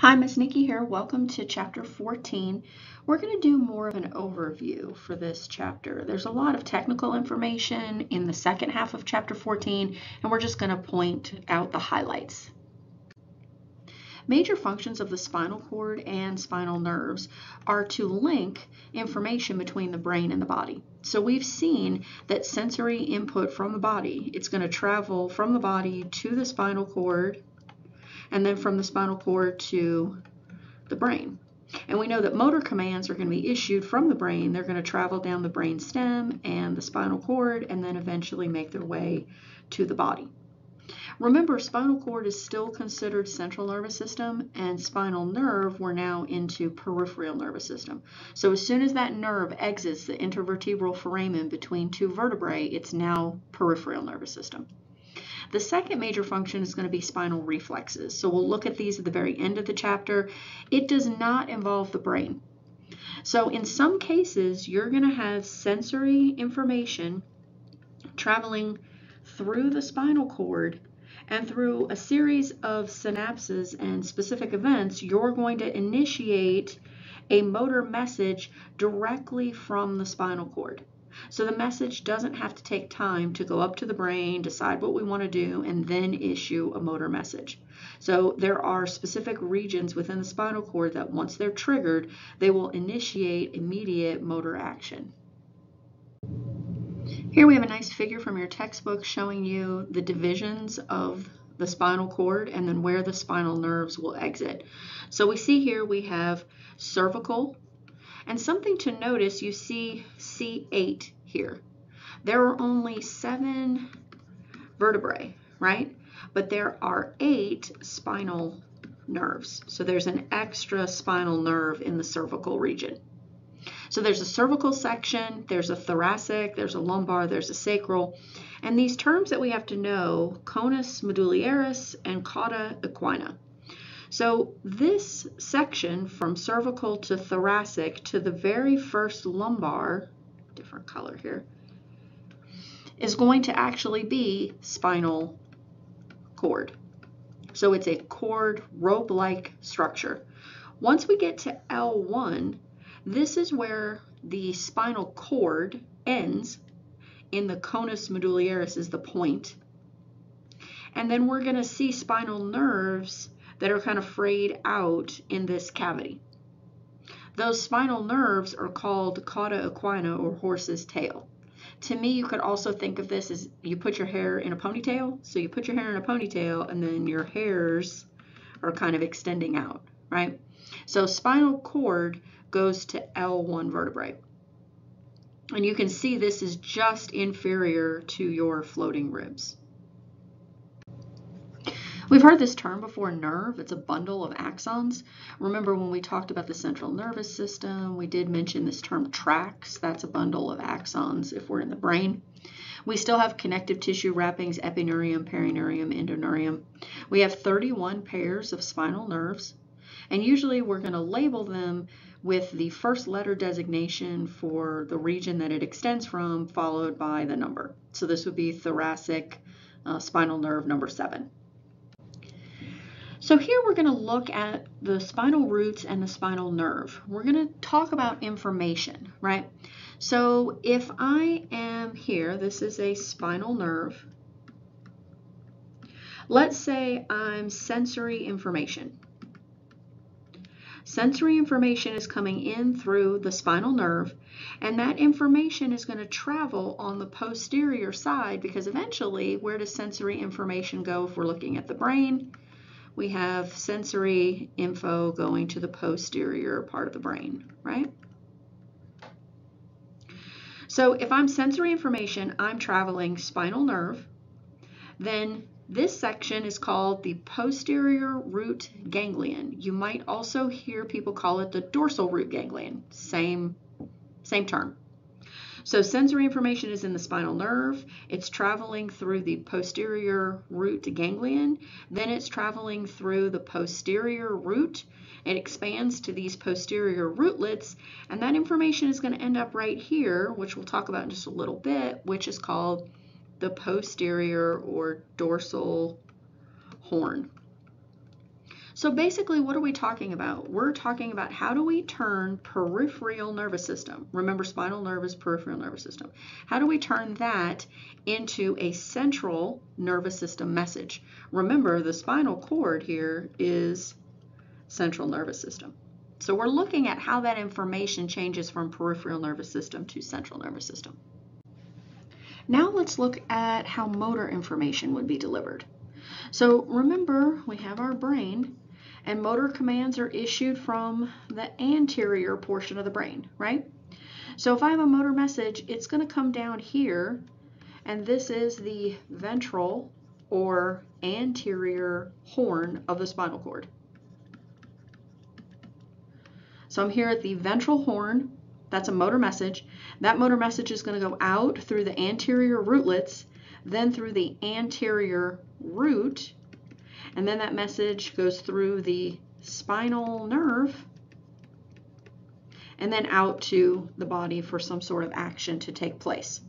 Hi, Miss Nicke here. Welcome to chapter 14. We're going to do more of an overview for this chapter. There's a lot of technical information in the second half of chapter 14, and we're just going to point out the highlights. Major functions of the spinal cord and spinal nerves are to link information between the brain and the body. So we've seen that sensory input from the body, it's going to travel from the body to the spinal cord and then from the spinal cord to the brain. And we know that motor commands are going to be issued from the brain. They're going to travel down the brain stem and the spinal cord and then eventually make their way to the body. Remember, spinal cord is still considered central nervous system and spinal nerve, we're now into peripheral nervous system. So as soon as that nerve exits the intervertebral foramen between two vertebrae, it's now peripheral nervous system. The second major function is going to be spinal reflexes. So we'll look at these at the very end of the chapter. It does not involve the brain. So in some cases, you're going to have sensory information traveling through the spinal cord and through a series of synapses and specific events, you're going to initiate a motor message directly from the spinal cord. So the message doesn't have to take time to go up to the brain, decide what we want to do, and then issue a motor message. So there are specific regions within the spinal cord that once they're triggered, they will initiate immediate motor action. Here we have a nice figure from your textbook showing you the divisions of the spinal cord and then where the spinal nerves will exit. So we see here we have cervical, and something to notice, you see C8 here. There are only seven vertebrae, right? But there are eight spinal nerves. So there's an extra spinal nerve in the cervical region. So there's a cervical section, there's a thoracic, there's a lumbar, there's a sacral. And these terms that we have to know, conus medullaris and cauda equina. So this section from cervical to thoracic to the very first lumbar, different color here, is going to actually be spinal cord. So it's a cord rope-like structure. Once we get to L1, this is where the spinal cord ends in the conus medullaris is the point. And then we're going to see spinal nerves that are kind of frayed out in this cavity. Those spinal nerves are called cauda equina or horse's tail. To me, you could also think of this as you put your hair in a ponytail. So you put your hair in a ponytail and then your hairs are kind of extending out, right? So spinal cord goes to L1 vertebrae. And you can see this is just inferior to your floating ribs. We've heard this term before, nerve. It's a bundle of axons. Remember when we talked about the central nervous system, we did mention this term tracts. That's a bundle of axons if we're in the brain. We still have connective tissue wrappings, epineurium, perineurium, endoneurium. We have 31 pairs of spinal nerves, and usually we're going to label them with the first letter designation for the region that it extends from, followed by the number. So this would be thoracic uh, spinal nerve number 7. So here we're going to look at the spinal roots and the spinal nerve. We're going to talk about information, right? So if I am here, this is a spinal nerve. Let's say I'm sensory information. Sensory information is coming in through the spinal nerve, and that information is going to travel on the posterior side because eventually, where does sensory information go if we're looking at the brain? We have sensory info going to the posterior part of the brain, right? So if I'm sensory information, I'm traveling spinal nerve, then this section is called the posterior root ganglion. You might also hear people call it the dorsal root ganglion, same, same term. So sensory information is in the spinal nerve. It's traveling through the posterior root ganglion. Then it's traveling through the posterior root. It expands to these posterior rootlets, and that information is going to end up right here, which we'll talk about in just a little bit, which is called the posterior or dorsal horn. So basically, what are we talking about? We're talking about how do we turn peripheral nervous system, remember spinal nerve is peripheral nervous system, how do we turn that into a central nervous system message? Remember, the spinal cord here is central nervous system. So we're looking at how that information changes from peripheral nervous system to central nervous system. Now let's look at how motor information would be delivered. So remember, we have our brain and motor commands are issued from the anterior portion of the brain, right? So if I have a motor message, it's going to come down here, and this is the ventral or anterior horn of the spinal cord. So I'm here at the ventral horn, that's a motor message. That motor message is going to go out through the anterior rootlets, then through the anterior root, and then that message goes through the spinal nerve and then out to the body for some sort of action to take place.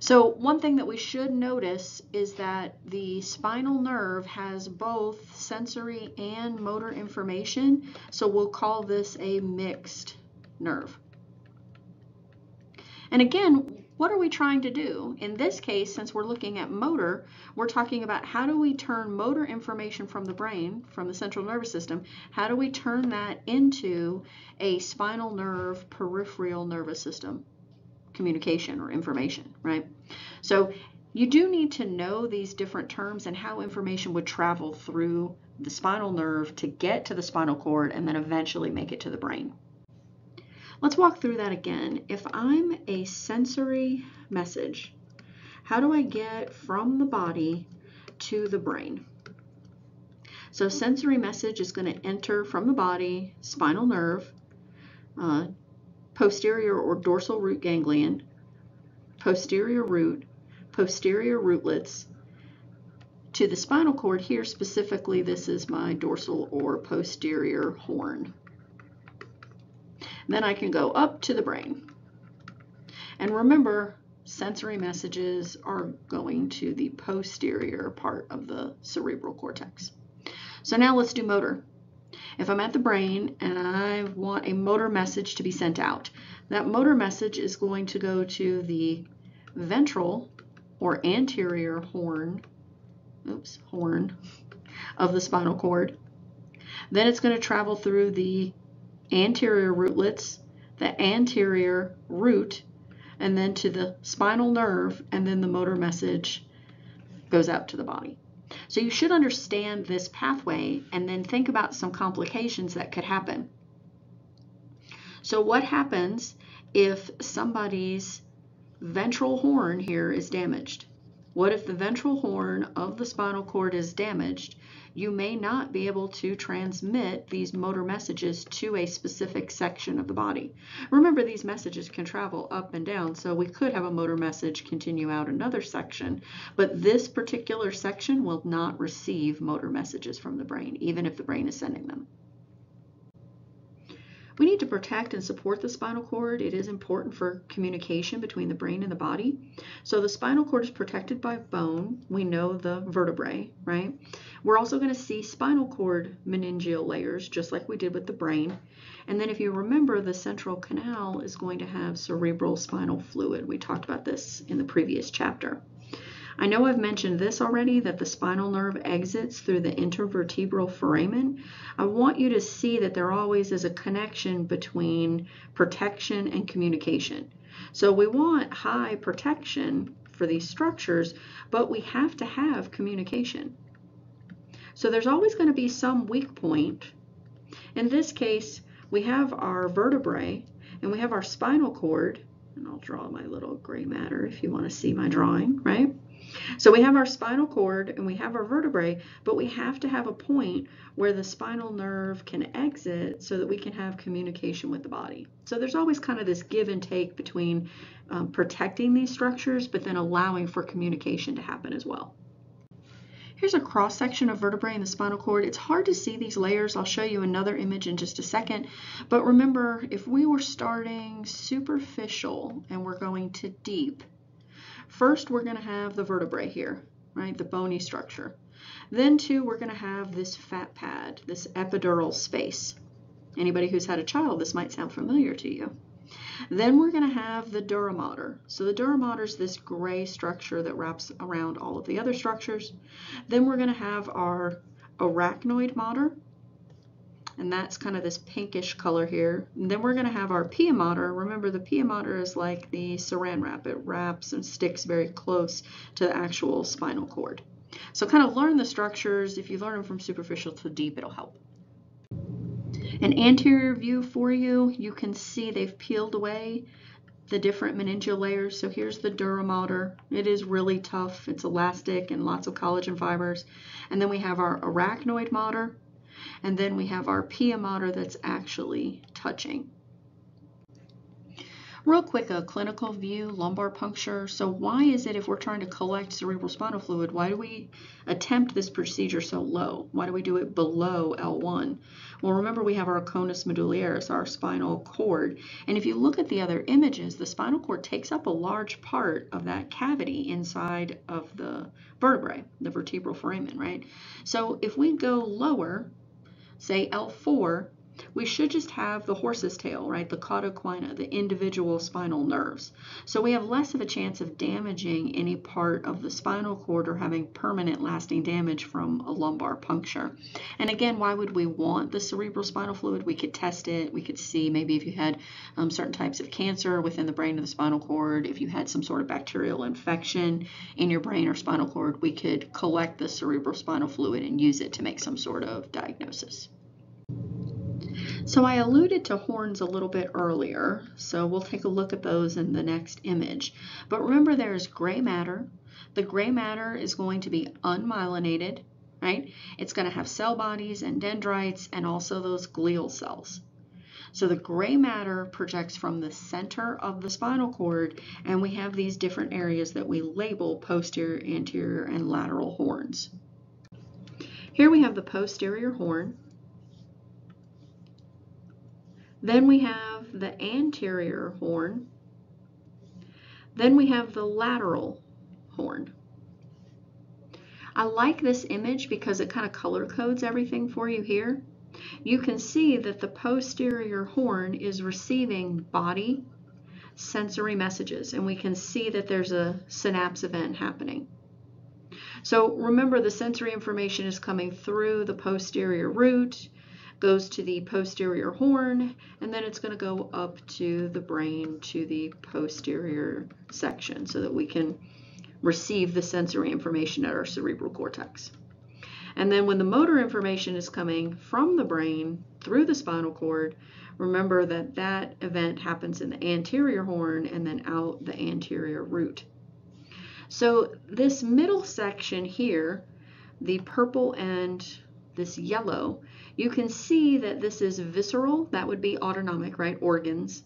So one thing that we should notice is that the spinal nerve has both sensory and motor information, so we'll call this a mixed nerve. And again, what are we trying to do? In this case, since we're looking at motor, we're talking about how do we turn motor information from the brain, from the central nervous system, how do we turn that into a spinal nerve peripheral nervous system communication or information, right? So you do need to know these different terms and how information would travel through the spinal nerve to get to the spinal cord and then eventually make it to the brain. Let's walk through that again. If I'm a sensory message, how do I get from the body to the brain? So sensory message is going to enter from the body, spinal nerve, uh, posterior or dorsal root ganglion, posterior root, posterior rootlets, to the spinal cord here specifically this is my dorsal or posterior horn. Then I can go up to the brain. And remember, sensory messages are going to the posterior part of the cerebral cortex. So now let's do motor. If I'm at the brain and I want a motor message to be sent out, that motor message is going to go to the ventral or anterior horn, oops, horn of the spinal cord. Then it's going to travel through the anterior rootlets, the anterior root, and then to the spinal nerve, and then the motor message goes out to the body. So you should understand this pathway and then think about some complications that could happen. So what happens if somebody's ventral horn here is damaged? What if the ventral horn of the spinal cord is damaged? you may not be able to transmit these motor messages to a specific section of the body. Remember, these messages can travel up and down, so we could have a motor message continue out another section, but this particular section will not receive motor messages from the brain, even if the brain is sending them. We need to protect and support the spinal cord. It is important for communication between the brain and the body. So the spinal cord is protected by bone. We know the vertebrae, right? We're also going to see spinal cord meningeal layers, just like we did with the brain. And then if you remember, the central canal is going to have cerebral spinal fluid. We talked about this in the previous chapter. I know I've mentioned this already, that the spinal nerve exits through the intervertebral foramen. I want you to see that there always is a connection between protection and communication. So we want high protection for these structures, but we have to have communication. So there's always going to be some weak point. In this case, we have our vertebrae and we have our spinal cord, and I'll draw my little gray matter if you want to see my drawing, right? So we have our spinal cord and we have our vertebrae, but we have to have a point where the spinal nerve can exit so that we can have communication with the body. So there's always kind of this give and take between um, protecting these structures, but then allowing for communication to happen as well. Here's a cross section of vertebrae in the spinal cord. It's hard to see these layers. I'll show you another image in just a second. But remember, if we were starting superficial and we're going to deep, First, we're going to have the vertebrae here, right, the bony structure. Then too, we're going to have this fat pad, this epidural space. Anybody who's had a child, this might sound familiar to you. Then we're going to have the dura mater. So the dura mater is this gray structure that wraps around all of the other structures. Then we're going to have our arachnoid mater, and that's kind of this pinkish color here. And then we're going to have our pia mater. Remember, the pia mater is like the saran wrap. It wraps and sticks very close to the actual spinal cord. So kind of learn the structures. If you learn them from superficial to deep, it'll help. An anterior view for you, you can see they've peeled away the different meningeal layers. So here's the dura mater. It is really tough. It's elastic and lots of collagen fibers. And then we have our arachnoid mater. And then we have our pia mater that's actually touching. Real quick, a clinical view, lumbar puncture. So why is it if we're trying to collect cerebral spinal fluid, why do we attempt this procedure so low? Why do we do it below L1? Well, remember we have our conus medullaris, our spinal cord. And if you look at the other images, the spinal cord takes up a large part of that cavity inside of the vertebrae, the vertebral foramen, right? So if we go lower, say L4, we should just have the horse's tail, right? The cauda equina, the individual spinal nerves. So we have less of a chance of damaging any part of the spinal cord or having permanent lasting damage from a lumbar puncture. And again, why would we want the cerebral spinal fluid? We could test it. We could see maybe if you had um, certain types of cancer within the brain of the spinal cord, if you had some sort of bacterial infection in your brain or spinal cord, we could collect the cerebral spinal fluid and use it to make some sort of diagnosis. So I alluded to horns a little bit earlier, so we'll take a look at those in the next image. But remember there's gray matter. The gray matter is going to be unmyelinated, right? It's going to have cell bodies and dendrites and also those glial cells. So the gray matter projects from the center of the spinal cord, and we have these different areas that we label posterior, anterior, and lateral horns. Here we have the posterior horn. Then we have the anterior horn. Then we have the lateral horn. I like this image because it kind of color codes everything for you here. You can see that the posterior horn is receiving body sensory messages and we can see that there's a synapse event happening. So remember the sensory information is coming through the posterior root goes to the posterior horn, and then it's going to go up to the brain to the posterior section so that we can receive the sensory information at our cerebral cortex. And then when the motor information is coming from the brain through the spinal cord, remember that that event happens in the anterior horn and then out the anterior root. So this middle section here, the purple and this yellow, you can see that this is visceral, that would be autonomic, right, organs.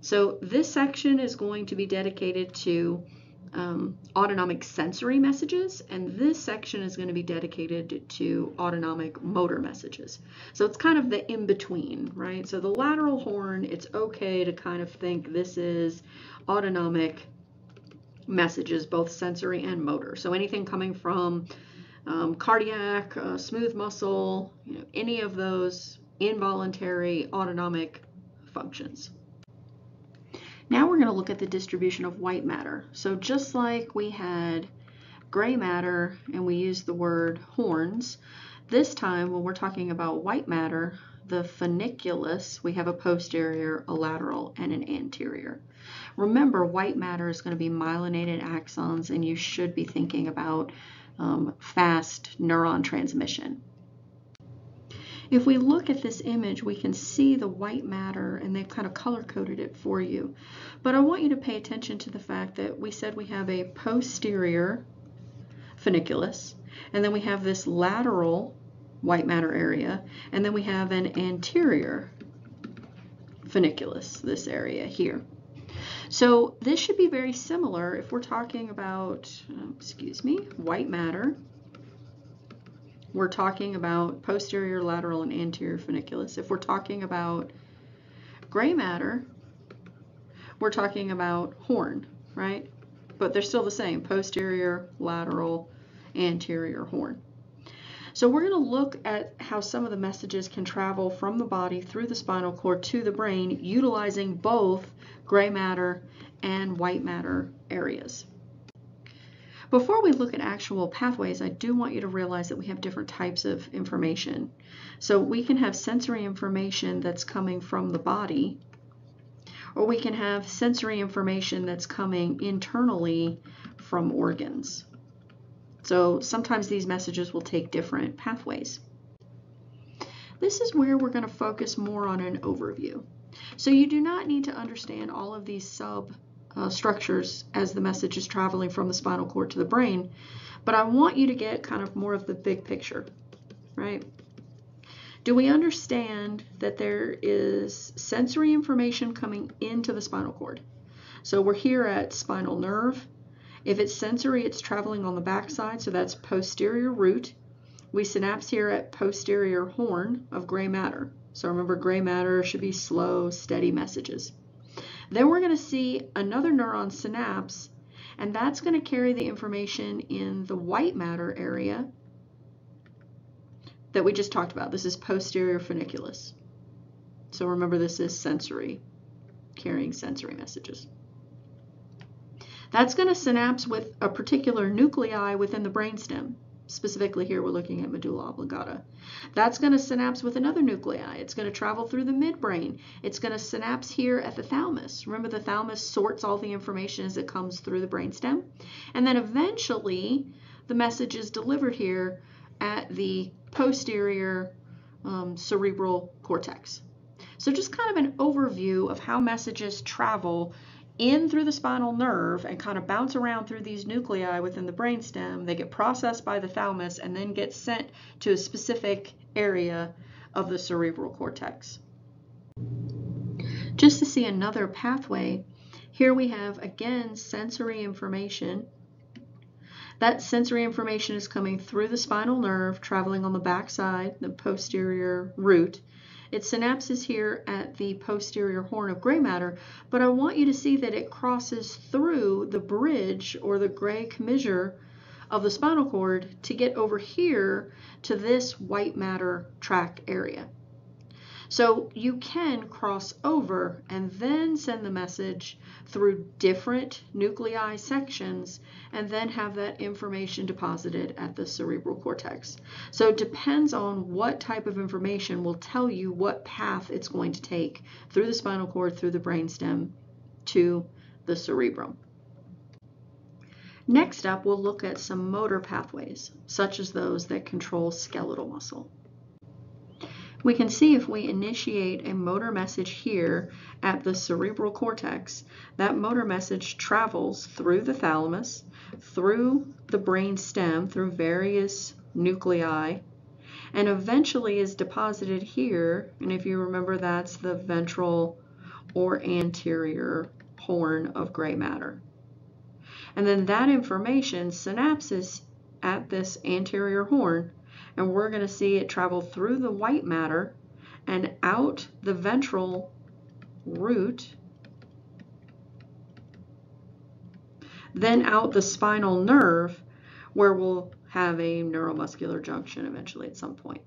So this section is going to be dedicated to um, autonomic sensory messages, and this section is going to be dedicated to autonomic motor messages. So it's kind of the in-between, right? So the lateral horn, it's okay to kind of think this is autonomic messages, both sensory and motor. So anything coming from um, cardiac, uh, smooth muscle, you know, any of those involuntary autonomic functions. Now we're going to look at the distribution of white matter. So just like we had gray matter and we used the word horns, this time when we're talking about white matter, the funiculus, we have a posterior, a lateral, and an anterior. Remember, white matter is going to be myelinated axons, and you should be thinking about um, fast neuron transmission. If we look at this image, we can see the white matter and they've kind of color coded it for you. But I want you to pay attention to the fact that we said we have a posterior funiculus, and then we have this lateral white matter area, and then we have an anterior funiculus, this area here. So this should be very similar if we're talking about, uh, excuse me, white matter. We're talking about posterior, lateral, and anterior funiculus. If we're talking about gray matter, we're talking about horn, right? But they're still the same, posterior, lateral, anterior horn. So we're going to look at how some of the messages can travel from the body through the spinal cord to the brain utilizing both gray matter and white matter areas. Before we look at actual pathways, I do want you to realize that we have different types of information. So we can have sensory information that's coming from the body, or we can have sensory information that's coming internally from organs. So sometimes these messages will take different pathways. This is where we're going to focus more on an overview. So you do not need to understand all of these sub uh, structures as the message is traveling from the spinal cord to the brain, but I want you to get kind of more of the big picture, right? Do we understand that there is sensory information coming into the spinal cord? So we're here at spinal nerve. If it's sensory, it's traveling on the backside, so that's posterior root. We synapse here at posterior horn of gray matter. So remember, gray matter should be slow, steady messages. Then we're going to see another neuron synapse, and that's going to carry the information in the white matter area that we just talked about. This is posterior funiculus. So remember, this is sensory, carrying sensory messages. That's going to synapse with a particular nuclei within the brainstem. Specifically here, we're looking at medulla oblongata. That's going to synapse with another nuclei. It's going to travel through the midbrain. It's going to synapse here at the thalamus. Remember, the thalamus sorts all the information as it comes through the brainstem. And then eventually, the message is delivered here at the posterior um, cerebral cortex. So just kind of an overview of how messages travel in through the spinal nerve and kind of bounce around through these nuclei within the brainstem. They get processed by the thalamus and then get sent to a specific area of the cerebral cortex. Just to see another pathway, here we have again sensory information. That sensory information is coming through the spinal nerve, traveling on the backside, the posterior root, it synapses here at the posterior horn of gray matter, but I want you to see that it crosses through the bridge or the gray commissure of the spinal cord to get over here to this white matter tract area. So you can cross over and then send the message through different nuclei sections and then have that information deposited at the cerebral cortex. So it depends on what type of information will tell you what path it's going to take through the spinal cord, through the brainstem to the cerebrum. Next up, we'll look at some motor pathways, such as those that control skeletal muscle. We can see if we initiate a motor message here at the cerebral cortex, that motor message travels through the thalamus, through the brain stem, through various nuclei, and eventually is deposited here. And if you remember, that's the ventral or anterior horn of gray matter. And then that information synapses at this anterior horn and we're going to see it travel through the white matter and out the ventral root, then out the spinal nerve where we'll have a neuromuscular junction eventually at some point.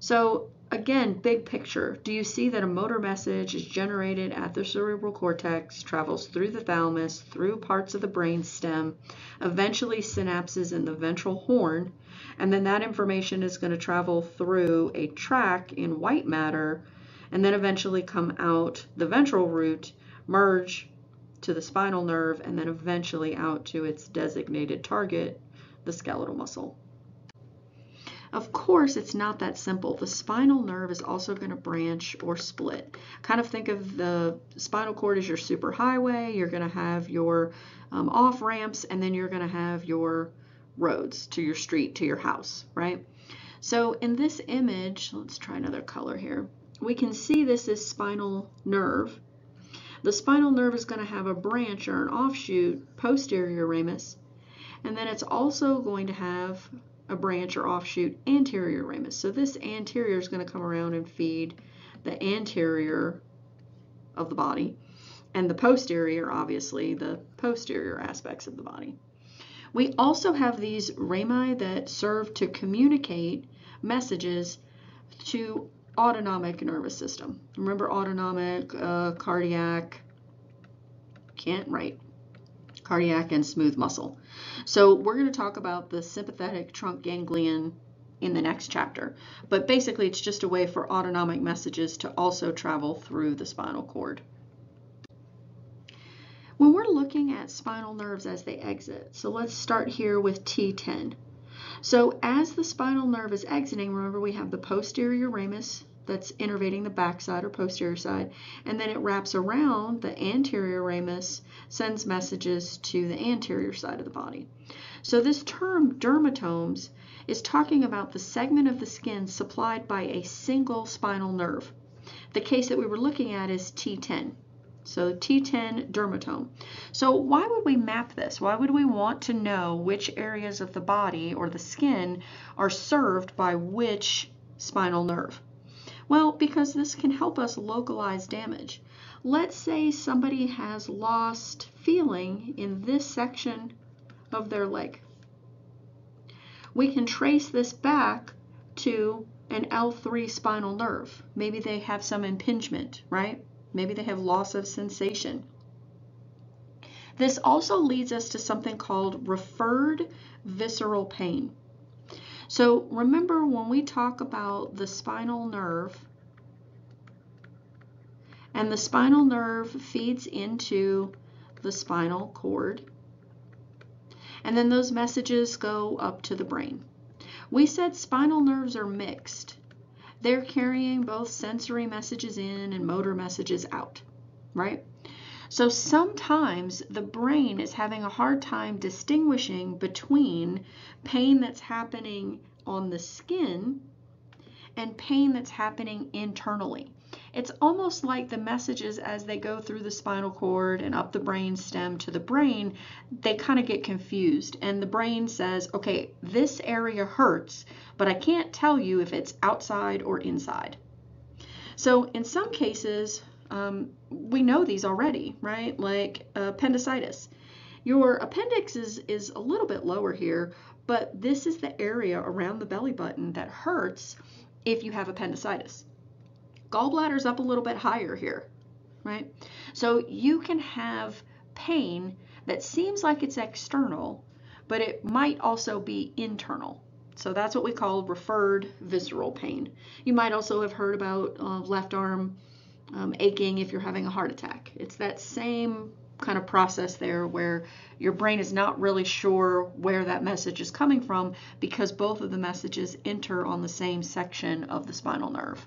So again, big picture, do you see that a motor message is generated at the cerebral cortex, travels through the thalamus, through parts of the brain stem, eventually synapses in the ventral horn, and then that information is going to travel through a tract in white matter and then eventually come out the ventral root, merge to the spinal nerve, and then eventually out to its designated target, the skeletal muscle. Of course, it's not that simple. The spinal nerve is also going to branch or split. Kind of think of the spinal cord as your superhighway. You're going to have your um, off ramps, and then you're going to have your roads to your street, to your house, right? So in this image, let's try another color here. We can see this is spinal nerve. The spinal nerve is going to have a branch or an offshoot, posterior ramus, and then it's also going to have a branch or offshoot, anterior ramus. So this anterior is going to come around and feed the anterior of the body, and the posterior, obviously, the posterior aspects of the body. We also have these rami that serve to communicate messages to autonomic nervous system. Remember autonomic, uh, cardiac, can't write, cardiac and smooth muscle. So we're going to talk about the sympathetic trunk ganglion in the next chapter. But basically it's just a way for autonomic messages to also travel through the spinal cord. When we're looking at spinal nerves as they exit, so let's start here with T10. So as the spinal nerve is exiting, remember we have the posterior ramus that's innervating the backside or posterior side, and then it wraps around the anterior ramus, sends messages to the anterior side of the body. So this term dermatomes is talking about the segment of the skin supplied by a single spinal nerve. The case that we were looking at is T10. So T10 dermatome. So why would we map this? Why would we want to know which areas of the body or the skin are served by which spinal nerve? Well, because this can help us localize damage. Let's say somebody has lost feeling in this section of their leg. We can trace this back to an L3 spinal nerve. Maybe they have some impingement, right? Maybe they have loss of sensation. This also leads us to something called referred visceral pain. So remember when we talk about the spinal nerve, and the spinal nerve feeds into the spinal cord, and then those messages go up to the brain. We said spinal nerves are mixed they're carrying both sensory messages in and motor messages out, right? So sometimes the brain is having a hard time distinguishing between pain that's happening on the skin and pain that's happening internally. It's almost like the messages as they go through the spinal cord and up the brain stem to the brain, they kind of get confused. And the brain says, okay, this area hurts, but I can't tell you if it's outside or inside. So in some cases, um, we know these already, right? Like appendicitis. Your appendix is, is a little bit lower here, but this is the area around the belly button that hurts if you have appendicitis gallbladder's up a little bit higher here, right? So you can have pain that seems like it's external, but it might also be internal. So that's what we call referred visceral pain. You might also have heard about uh, left arm um, aching if you're having a heart attack. It's that same kind of process there where your brain is not really sure where that message is coming from because both of the messages enter on the same section of the spinal nerve.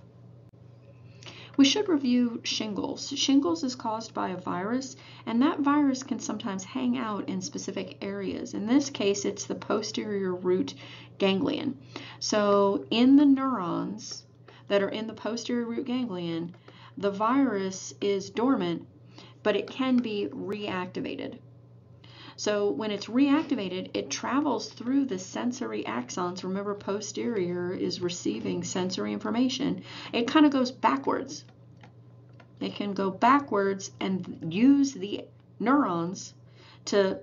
We should review shingles. Shingles is caused by a virus, and that virus can sometimes hang out in specific areas. In this case, it's the posterior root ganglion. So in the neurons that are in the posterior root ganglion, the virus is dormant, but it can be reactivated. So when it's reactivated, it travels through the sensory axons. Remember, posterior is receiving sensory information. It kind of goes backwards. It can go backwards and use the neurons to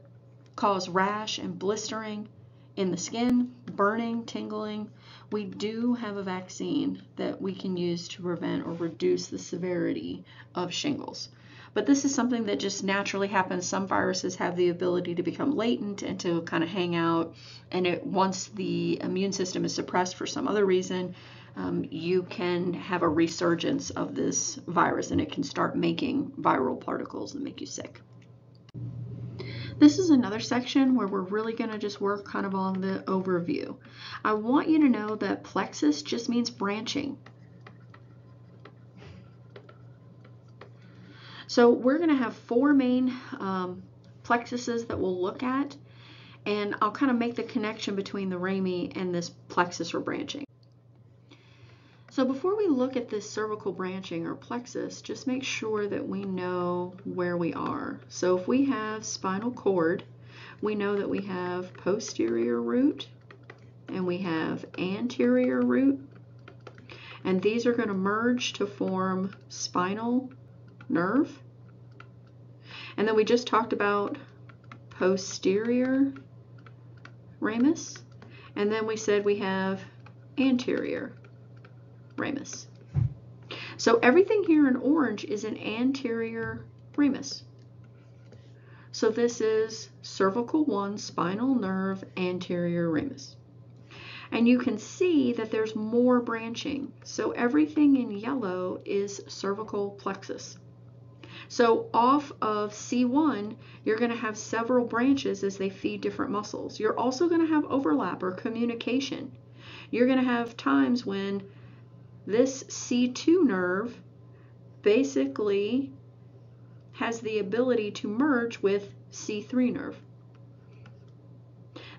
cause rash and blistering in the skin, burning, tingling. We do have a vaccine that we can use to prevent or reduce the severity of shingles. But this is something that just naturally happens. Some viruses have the ability to become latent and to kind of hang out. And it, once the immune system is suppressed for some other reason, um, you can have a resurgence of this virus and it can start making viral particles that make you sick. This is another section where we're really going to just work kind of on the overview. I want you to know that plexus just means branching. So we're going to have four main um, plexuses that we'll look at, and I'll kind of make the connection between the rami and this plexus or branching. So before we look at this cervical branching or plexus, just make sure that we know where we are. So if we have spinal cord, we know that we have posterior root and we have anterior root, and these are going to merge to form spinal nerve. And then we just talked about posterior ramus. And then we said we have anterior ramus. So everything here in orange is an anterior ramus. So this is cervical 1 spinal nerve anterior ramus. And you can see that there's more branching. So everything in yellow is cervical plexus. So off of C1, you're going to have several branches as they feed different muscles. You're also going to have overlap or communication. You're going to have times when this C2 nerve basically has the ability to merge with C3 nerve.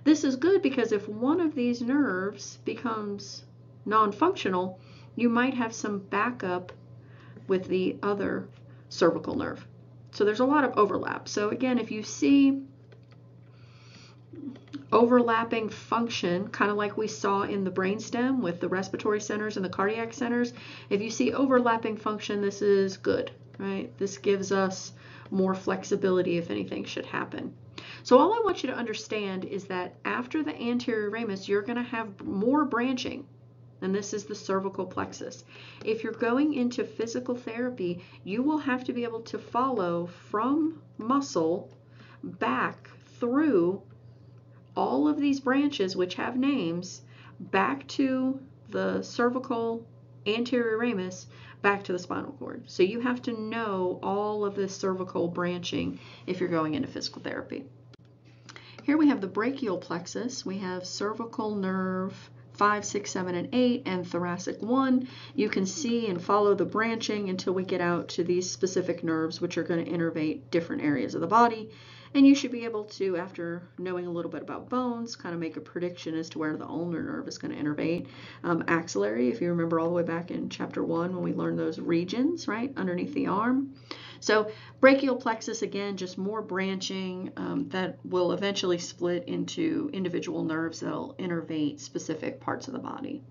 This is good because if one of these nerves becomes non-functional, you might have some backup with the other cervical nerve. So there's a lot of overlap. So again, if you see overlapping function, kind of like we saw in the brainstem with the respiratory centers and the cardiac centers, if you see overlapping function, this is good, right? This gives us more flexibility if anything should happen. So all I want you to understand is that after the anterior ramus, you're going to have more branching and this is the cervical plexus. If you're going into physical therapy, you will have to be able to follow from muscle back through all of these branches, which have names, back to the cervical anterior ramus, back to the spinal cord. So you have to know all of this cervical branching if you're going into physical therapy. Here we have the brachial plexus. We have cervical nerve, 5, 6, 7, and 8, and thoracic 1. You can see and follow the branching until we get out to these specific nerves, which are going to innervate different areas of the body. And you should be able to, after knowing a little bit about bones, kind of make a prediction as to where the ulnar nerve is going to innervate. Um, axillary, if you remember all the way back in chapter 1 when we learned those regions, right, underneath the arm. So brachial plexus, again, just more branching um, that will eventually split into individual nerves that will innervate specific parts of the body.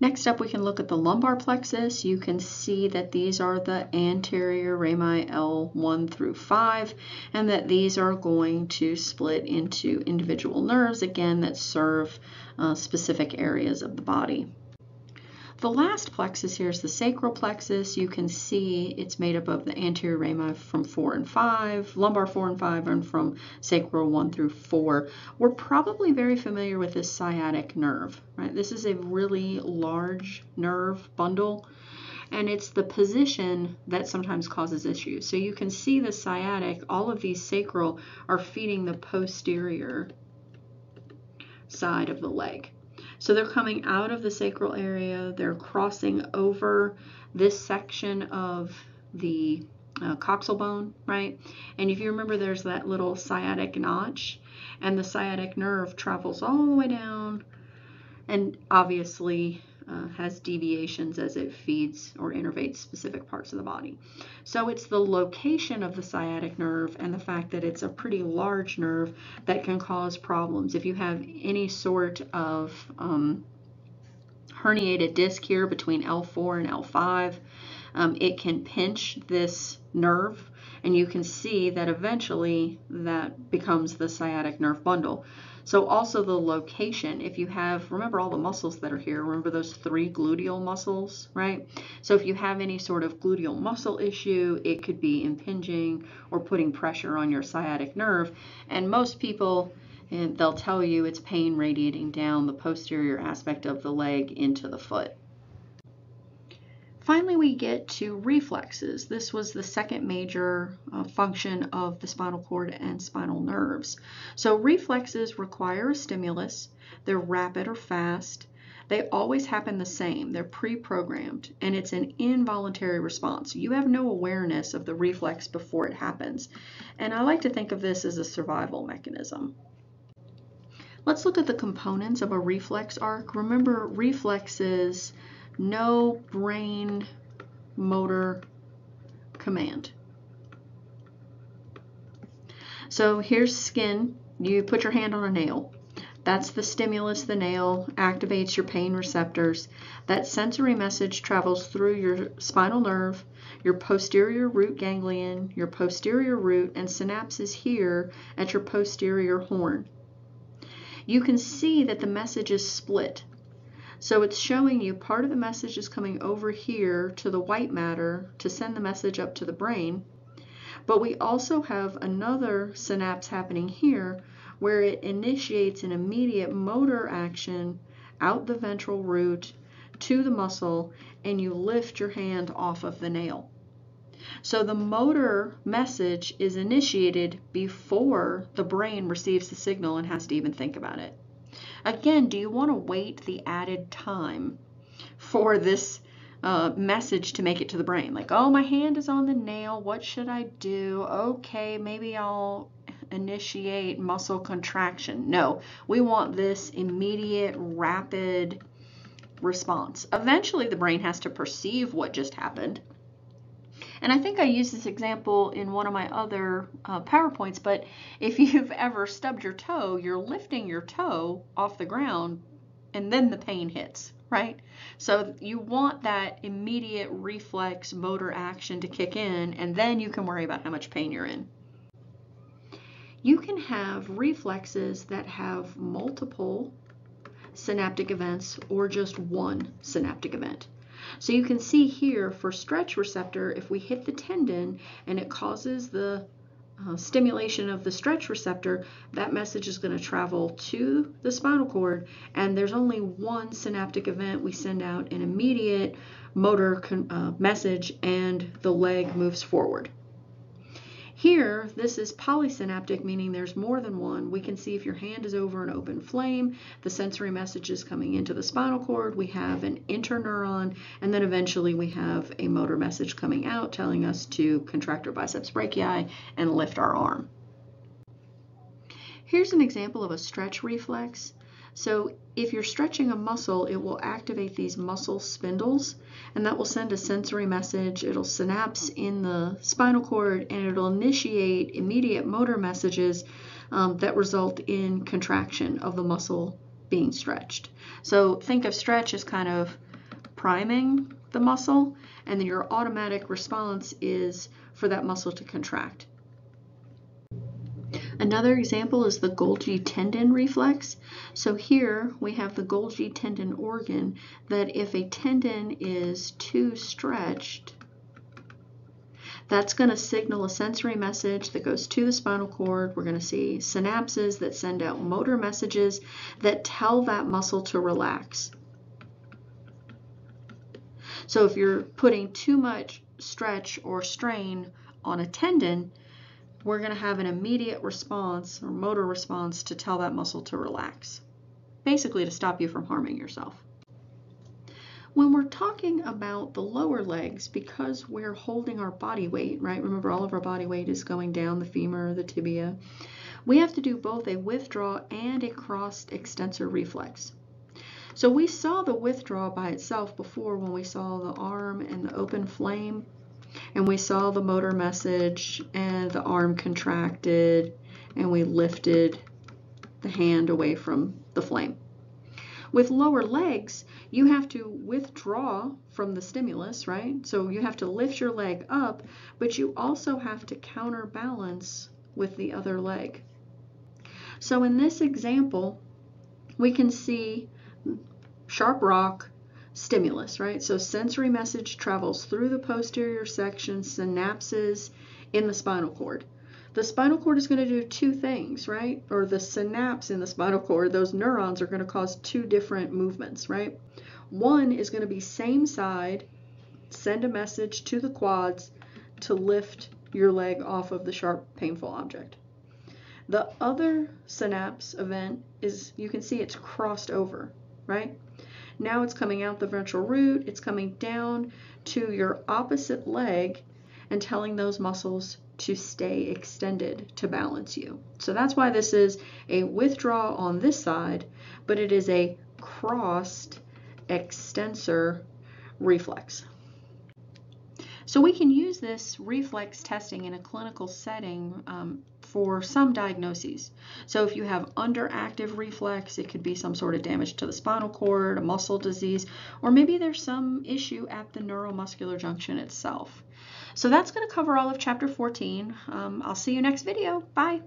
Next up, we can look at the lumbar plexus. You can see that these are the anterior rami L1 through 5, and that these are going to split into individual nerves, again, that serve uh, specific areas of the body. The last plexus here is the sacral plexus. You can see it's made up of the anterior rami from 4 and 5, lumbar 4 and 5, and from sacral 1 through 4. We're probably very familiar with this sciatic nerve, right? This is a really large nerve bundle and it's the position that sometimes causes issues. So you can see the sciatic, all of these sacral are feeding the posterior side of the leg. So they're coming out of the sacral area, they're crossing over this section of the uh, coxal bone, right? And if you remember, there's that little sciatic notch, and the sciatic nerve travels all the way down, and obviously uh, has deviations as it feeds or innervates specific parts of the body. So it's the location of the sciatic nerve and the fact that it's a pretty large nerve that can cause problems. If you have any sort of um, herniated disc here between L4 and L5, um, it can pinch this nerve and you can see that eventually that becomes the sciatic nerve bundle. So also the location, if you have, remember all the muscles that are here, remember those three gluteal muscles, right? So if you have any sort of gluteal muscle issue, it could be impinging or putting pressure on your sciatic nerve. And most people, and they'll tell you it's pain radiating down the posterior aspect of the leg into the foot. Finally, we get to reflexes. This was the second major uh, function of the spinal cord and spinal nerves. So reflexes require a stimulus. They're rapid or fast. They always happen the same. They're pre-programmed, and it's an involuntary response. You have no awareness of the reflex before it happens. And I like to think of this as a survival mechanism. Let's look at the components of a reflex arc. Remember, reflexes no brain motor command. So here's skin. You put your hand on a nail. That's the stimulus. The nail activates your pain receptors. That sensory message travels through your spinal nerve, your posterior root ganglion, your posterior root, and synapses here at your posterior horn. you can see that the message is split. So it's showing you part of the message is coming over here to the white matter to send the message up to the brain. But we also have another synapse happening here where it initiates an immediate motor action out the ventral root to the muscle and you lift your hand off of the nail. So the motor message is initiated before the brain receives the signal and has to even think about it. Again, do you want to wait the added time for this uh, message to make it to the brain? Like, oh, my hand is on the nail. What should I do? Okay, maybe I'll initiate muscle contraction. No, we want this immediate, rapid response. Eventually, the brain has to perceive what just happened and I think I used this example in one of my other uh, PowerPoints, but if you've ever stubbed your toe, you're lifting your toe off the ground and then the pain hits, right? So you want that immediate reflex motor action to kick in, and then you can worry about how much pain you're in. You can have reflexes that have multiple synaptic events or just one synaptic event. So you can see here for stretch receptor, if we hit the tendon and it causes the uh, stimulation of the stretch receptor, that message is going to travel to the spinal cord, and there's only one synaptic event. We send out an immediate motor uh, message, and the leg moves forward. Here, this is polysynaptic, meaning there's more than one. We can see if your hand is over an open flame, the sensory message is coming into the spinal cord, we have an interneuron, and then eventually we have a motor message coming out telling us to contract our biceps brachii and lift our arm. Here's an example of a stretch reflex. So if you're stretching a muscle, it will activate these muscle spindles and that will send a sensory message. It'll synapse in the spinal cord and it'll initiate immediate motor messages um, that result in contraction of the muscle being stretched. So think of stretch as kind of priming the muscle and then your automatic response is for that muscle to contract. Another example is the Golgi tendon reflex. So here we have the Golgi tendon organ that if a tendon is too stretched, that's going to signal a sensory message that goes to the spinal cord. We're going to see synapses that send out motor messages that tell that muscle to relax. So if you're putting too much stretch or strain on a tendon, we're going to have an immediate response or motor response to tell that muscle to relax, basically to stop you from harming yourself. When we're talking about the lower legs, because we're holding our body weight, right? Remember, all of our body weight is going down the femur, the tibia. We have to do both a withdraw and a crossed extensor reflex. So we saw the withdraw by itself before when we saw the arm and the open flame and we saw the motor message and the arm contracted and we lifted the hand away from the flame. With lower legs, you have to withdraw from the stimulus, right? So you have to lift your leg up, but you also have to counterbalance with the other leg. So in this example, we can see sharp rock, stimulus, right? So sensory message travels through the posterior section, synapses in the spinal cord. The spinal cord is going to do two things, right? Or the synapse in the spinal cord, those neurons are going to cause two different movements, right? One is going to be same side, send a message to the quads to lift your leg off of the sharp, painful object. The other synapse event is, you can see it's crossed over, right? Now it's coming out the ventral root, it's coming down to your opposite leg and telling those muscles to stay extended to balance you. So that's why this is a withdraw on this side, but it is a crossed extensor reflex. So we can use this reflex testing in a clinical setting um, for some diagnoses. So if you have underactive reflex, it could be some sort of damage to the spinal cord, a muscle disease, or maybe there's some issue at the neuromuscular junction itself. So that's going to cover all of chapter 14. Um, I'll see you next video. Bye.